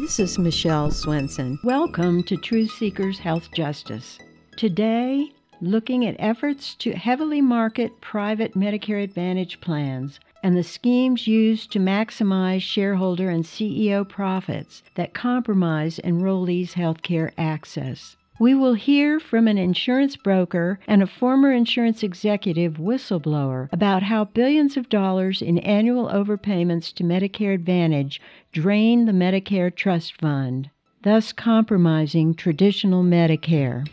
This is Michelle Swenson. Welcome to Truth Seekers Health Justice. Today, looking at efforts to heavily market private Medicare Advantage plans and the schemes used to maximize shareholder and CEO profits that compromise enrollees' healthcare access. We will hear from an insurance broker and a former insurance executive whistleblower about how billions of dollars in annual overpayments to Medicare Advantage drain the Medicare Trust Fund, thus compromising traditional Medicare.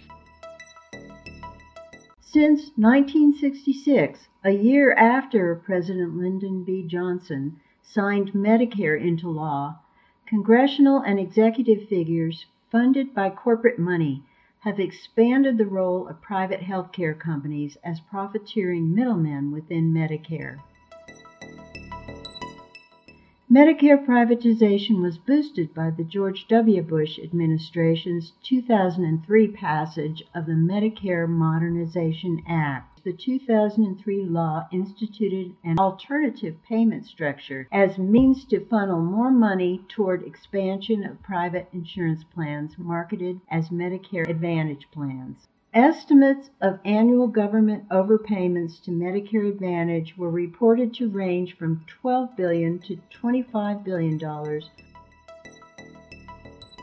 Since 1966, a year after President Lyndon B. Johnson signed Medicare into law, congressional and executive figures funded by corporate money have expanded the role of private healthcare companies as profiteering middlemen within Medicare. Medicare privatization was boosted by the George W. Bush administration's 2003 passage of the Medicare Modernization Act. The 2003 law instituted an alternative payment structure as means to funnel more money toward expansion of private insurance plans marketed as Medicare Advantage plans. Estimates of annual government overpayments to Medicare Advantage were reported to range from 12 billion to $25 billion.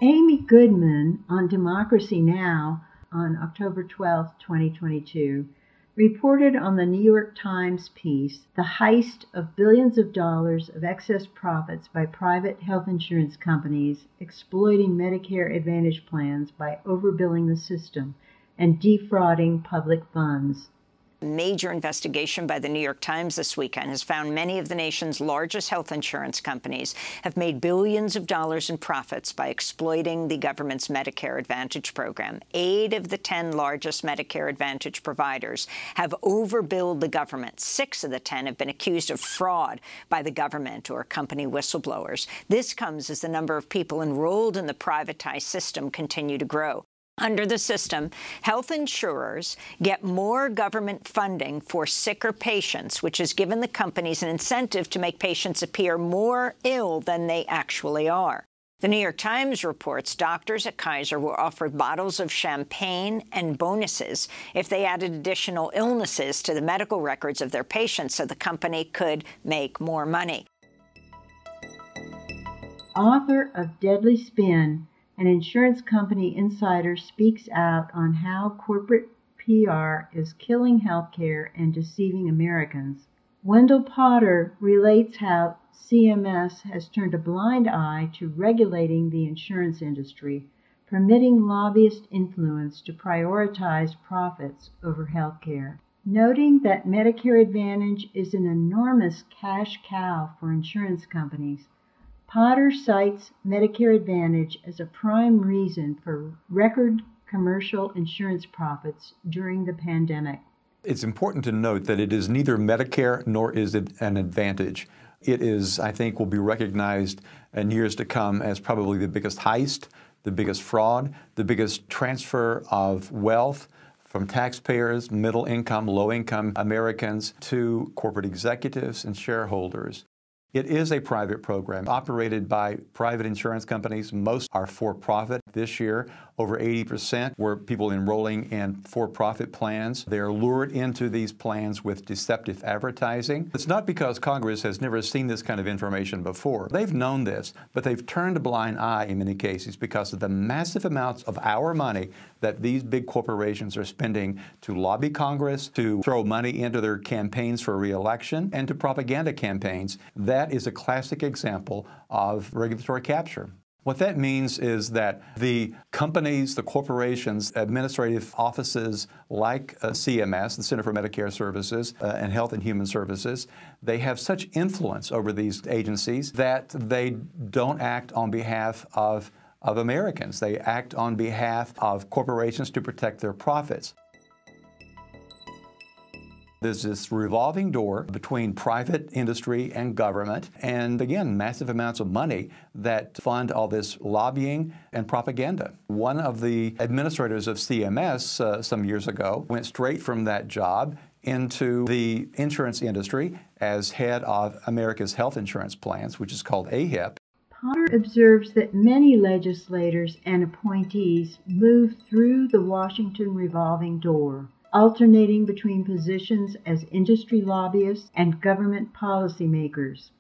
Amy Goodman on Democracy Now! on October 12, 2022, reported on the New York Times piece, The Heist of Billions of Dollars of Excess Profits by Private Health Insurance Companies Exploiting Medicare Advantage Plans by Overbilling the System and defrauding public funds. A major investigation by the New York Times this weekend has found many of the nation's largest health insurance companies have made billions of dollars in profits by exploiting the government's Medicare Advantage program. Eight of the 10 largest Medicare Advantage providers have overbilled the government. Six of the 10 have been accused of fraud by the government or company whistleblowers. This comes as the number of people enrolled in the privatized system continue to grow. Under the system, health insurers get more government funding for sicker patients, which has given the companies an incentive to make patients appear more ill than they actually are. The New York Times reports doctors at Kaiser were offered bottles of champagne and bonuses if they added additional illnesses to the medical records of their patients so the company could make more money. Author of Deadly Spin an insurance company insider speaks out on how corporate PR is killing healthcare and deceiving Americans. Wendell Potter relates how CMS has turned a blind eye to regulating the insurance industry, permitting lobbyist influence to prioritize profits over healthcare. Noting that Medicare Advantage is an enormous cash cow for insurance companies, Potter cites Medicare Advantage as a prime reason for record commercial insurance profits during the pandemic. It's important to note that it is neither Medicare nor is it an advantage. It is, I think, will be recognized in years to come as probably the biggest heist, the biggest fraud, the biggest transfer of wealth from taxpayers, middle income, low income Americans to corporate executives and shareholders. It is a private program operated by private insurance companies. Most are for profit. This year, over 80% were people enrolling in for profit plans. They're lured into these plans with deceptive advertising. It's not because Congress has never seen this kind of information before. They've known this, but they've turned a blind eye in many cases because of the massive amounts of our money that these big corporations are spending to lobby Congress, to throw money into their campaigns for reelection, and to propaganda campaigns. That is a classic example of regulatory capture. What that means is that the companies, the corporations, administrative offices like uh, CMS, the Center for Medicare Services, uh, and Health and Human Services, they have such influence over these agencies that they don't act on behalf of, of Americans. They act on behalf of corporations to protect their profits. There's this revolving door between private industry and government, and again, massive amounts of money that fund all this lobbying and propaganda. One of the administrators of CMS uh, some years ago went straight from that job into the insurance industry as head of America's health insurance plans, which is called AHIP. Potter observes that many legislators and appointees move through the Washington revolving door, alternating between positions as industry lobbyists and government policymakers.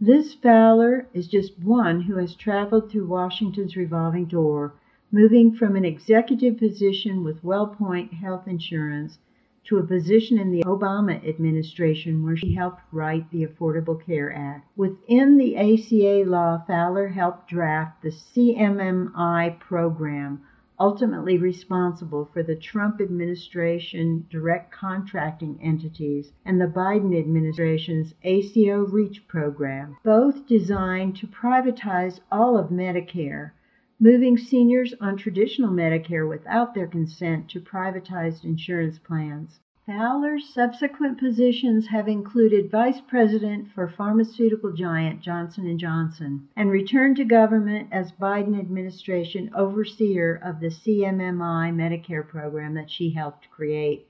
Liz Fowler is just one who has traveled through Washington's revolving door, moving from an executive position with WellPoint Health Insurance to a position in the Obama administration where she helped write the Affordable Care Act. Within the ACA law, Fowler helped draft the CMMI program, ultimately responsible for the Trump administration direct contracting entities and the Biden administration's ACO REACH program, both designed to privatize all of Medicare moving seniors on traditional Medicare without their consent to privatized insurance plans. Fowler's subsequent positions have included vice president for pharmaceutical giant Johnson & Johnson and returned to government as Biden administration overseer of the CMMI Medicare program that she helped create.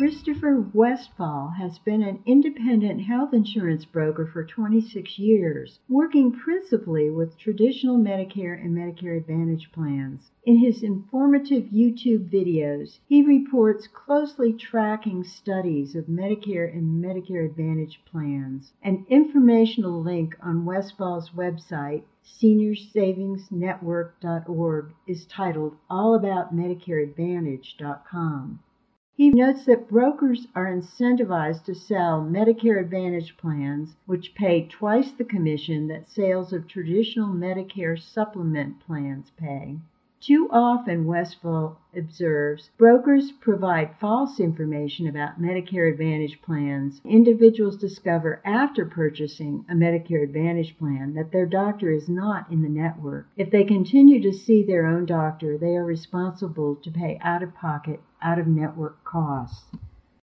Christopher Westfall has been an independent health insurance broker for 26 years, working principally with traditional Medicare and Medicare Advantage plans. In his informative YouTube videos, he reports closely tracking studies of Medicare and Medicare Advantage plans. An informational link on Westfall's website, seniorsavingsnetwork.org is titled allaboutmedicareadvantage.com. He notes that brokers are incentivized to sell Medicare Advantage plans, which pay twice the commission that sales of traditional Medicare supplement plans pay. Too often, Westfall observes, brokers provide false information about Medicare Advantage plans. Individuals discover after purchasing a Medicare Advantage plan that their doctor is not in the network. If they continue to see their own doctor, they are responsible to pay out of pocket, out of network costs.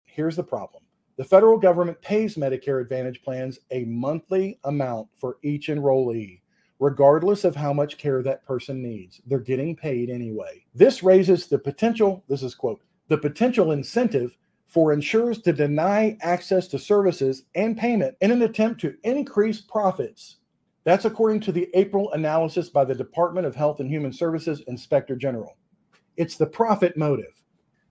Here's the problem. The federal government pays Medicare Advantage plans a monthly amount for each enrollee regardless of how much care that person needs. They're getting paid anyway. This raises the potential, this is quote, the potential incentive for insurers to deny access to services and payment in an attempt to increase profits. That's according to the April analysis by the Department of Health and Human Services Inspector General. It's the profit motive.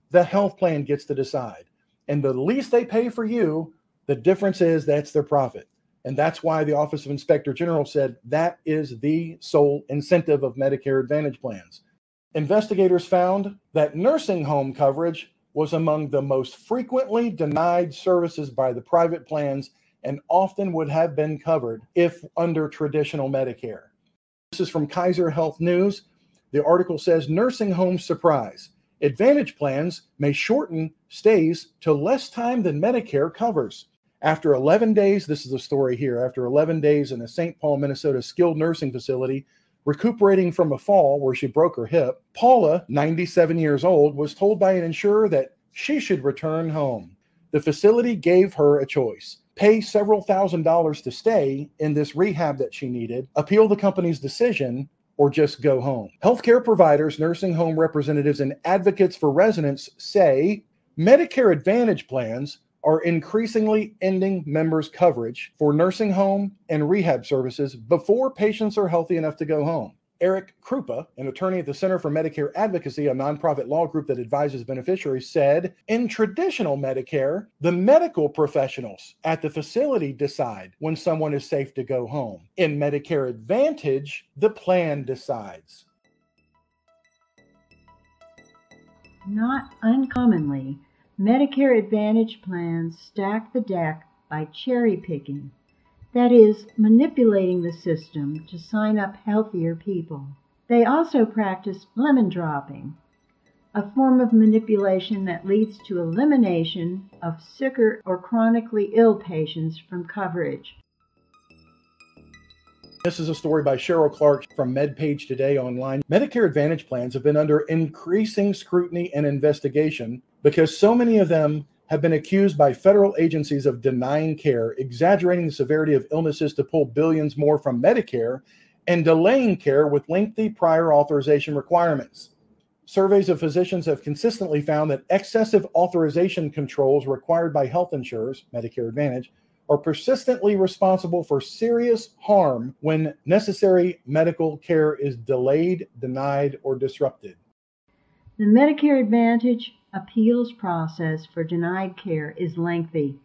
The health plan gets to decide. And the least they pay for you, the difference is that's their profit. And that's why the Office of Inspector General said that is the sole incentive of Medicare Advantage plans. Investigators found that nursing home coverage was among the most frequently denied services by the private plans and often would have been covered if under traditional Medicare. This is from Kaiser Health News. The article says nursing home surprise. Advantage plans may shorten stays to less time than Medicare covers. After 11 days, this is the story here. After 11 days in a St. Paul, Minnesota skilled nursing facility, recuperating from a fall where she broke her hip, Paula, 97 years old, was told by an insurer that she should return home. The facility gave her a choice pay several thousand dollars to stay in this rehab that she needed, appeal the company's decision, or just go home. Healthcare providers, nursing home representatives, and advocates for residents say Medicare Advantage plans are increasingly ending members' coverage for nursing home and rehab services before patients are healthy enough to go home. Eric Krupa, an attorney at the Center for Medicare Advocacy, a nonprofit law group that advises beneficiaries, said in traditional Medicare, the medical professionals at the facility decide when someone is safe to go home. In Medicare Advantage, the plan decides. Not uncommonly, Medicare Advantage plans stack the deck by cherry picking, that is, manipulating the system to sign up healthier people. They also practice lemon dropping, a form of manipulation that leads to elimination of sicker or chronically ill patients from coverage. This is a story by Cheryl Clark from MedPage Today online. Medicare Advantage plans have been under increasing scrutiny and investigation because so many of them have been accused by federal agencies of denying care, exaggerating the severity of illnesses to pull billions more from Medicare, and delaying care with lengthy prior authorization requirements. Surveys of physicians have consistently found that excessive authorization controls required by health insurers, Medicare Advantage, are persistently responsible for serious harm when necessary medical care is delayed, denied, or disrupted. The Medicare Advantage appeals process for denied care is lengthy.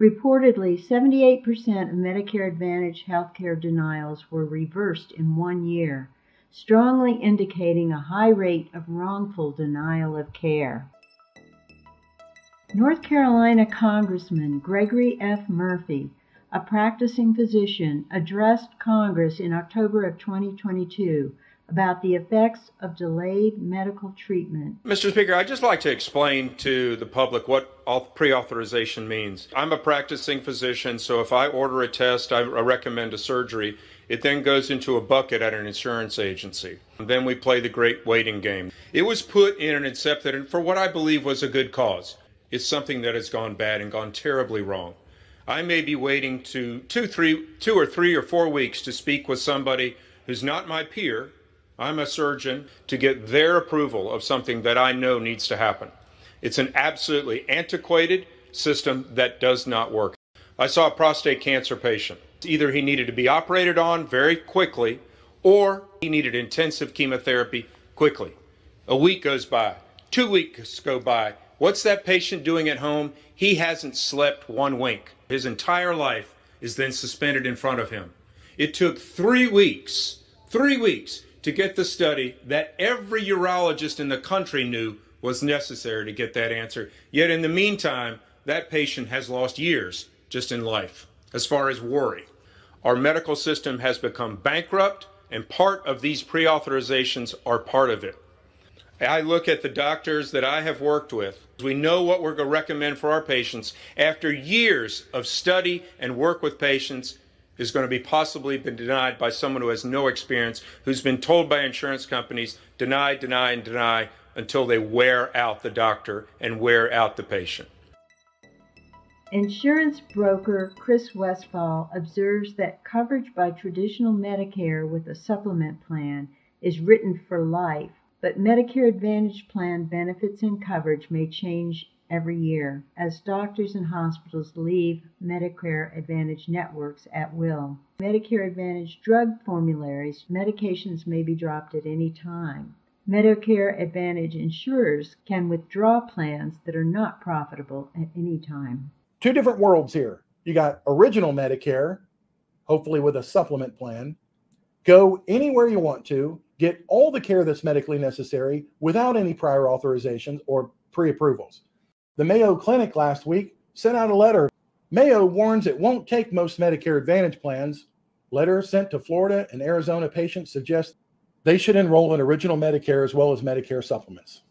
Reportedly, 78% of Medicare Advantage healthcare denials were reversed in one year, strongly indicating a high rate of wrongful denial of care. North Carolina Congressman Gregory F. Murphy, a practicing physician, addressed Congress in October of 2022 about the effects of delayed medical treatment. Mr. Speaker, I'd just like to explain to the public what pre authorization means. I'm a practicing physician, so if I order a test, I recommend a surgery. It then goes into a bucket at an insurance agency. And Then we play the great waiting game. It was put in and accepted for what I believe was a good cause. It's something that has gone bad and gone terribly wrong. I may be waiting to two, three, two or three or four weeks to speak with somebody who's not my peer, I'm a surgeon to get their approval of something that I know needs to happen. It's an absolutely antiquated system that does not work. I saw a prostate cancer patient. Either he needed to be operated on very quickly or he needed intensive chemotherapy quickly. A week goes by, two weeks go by. What's that patient doing at home? He hasn't slept one wink. His entire life is then suspended in front of him. It took three weeks, three weeks to get the study that every urologist in the country knew was necessary to get that answer. Yet in the meantime, that patient has lost years just in life as far as worry. Our medical system has become bankrupt, and part of these pre authorizations are part of it. I look at the doctors that I have worked with. We know what we're going to recommend for our patients. After years of study and work with patients, is going to be possibly been denied by someone who has no experience, who's been told by insurance companies, deny, deny, and deny until they wear out the doctor and wear out the patient. Insurance broker Chris Westfall observes that coverage by traditional Medicare with a supplement plan is written for life, but Medicare Advantage plan benefits and coverage may change every year as doctors and hospitals leave Medicare Advantage networks at will. Medicare Advantage drug formularies, medications may be dropped at any time. Medicare Advantage insurers can withdraw plans that are not profitable at any time. Two different worlds here. You got original Medicare, hopefully with a supplement plan. Go anywhere you want to, get all the care that's medically necessary without any prior authorizations or pre approvals. The Mayo Clinic last week sent out a letter. Mayo warns it won't take most Medicare Advantage plans. Letter sent to Florida and Arizona patients suggests they should enroll in original Medicare as well as Medicare supplements.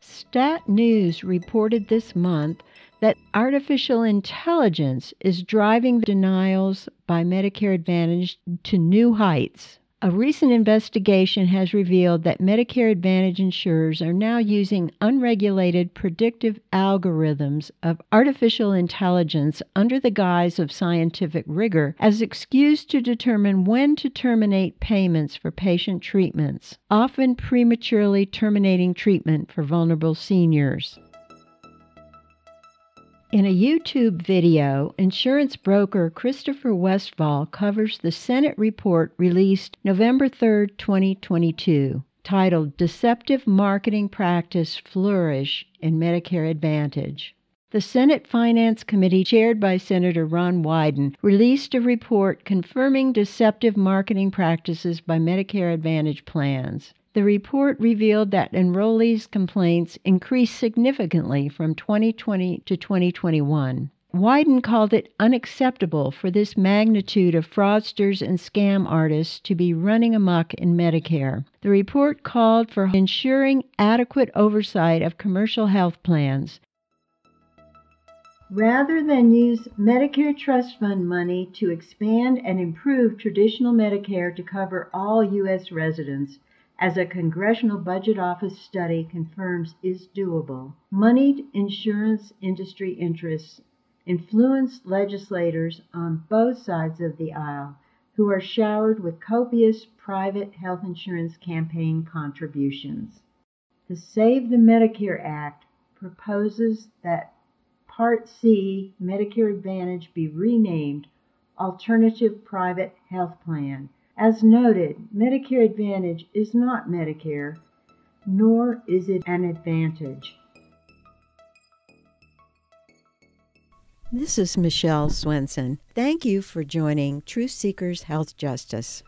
Stat News reported this month that artificial intelligence is driving denials by Medicare Advantage to new heights. A recent investigation has revealed that Medicare Advantage insurers are now using unregulated predictive algorithms of artificial intelligence under the guise of scientific rigor as excuse to determine when to terminate payments for patient treatments, often prematurely terminating treatment for vulnerable seniors. In a YouTube video, insurance broker Christopher Westfall covers the Senate report released November 3, 2022, titled Deceptive Marketing Practice Flourish in Medicare Advantage. The Senate Finance Committee, chaired by Senator Ron Wyden, released a report confirming deceptive marketing practices by Medicare Advantage plans. The report revealed that enrollees' complaints increased significantly from 2020 to 2021. Wyden called it unacceptable for this magnitude of fraudsters and scam artists to be running amok in Medicare. The report called for ensuring adequate oversight of commercial health plans. Rather than use Medicare Trust Fund money to expand and improve traditional Medicare to cover all U.S. residents, as a Congressional Budget Office study confirms is doable. Moneyed insurance industry interests influence legislators on both sides of the aisle who are showered with copious private health insurance campaign contributions. The Save the Medicare Act proposes that Part C Medicare Advantage be renamed Alternative Private Health Plan. As noted, Medicare Advantage is not Medicare, nor is it an advantage. This is Michelle Swenson. Thank you for joining Truth Seekers Health Justice.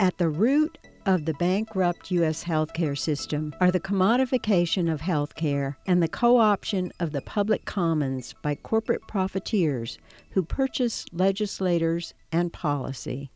At the root of the bankrupt U.S. healthcare system are the commodification of healthcare and the co option of the public commons by corporate profiteers who purchase legislators and policy.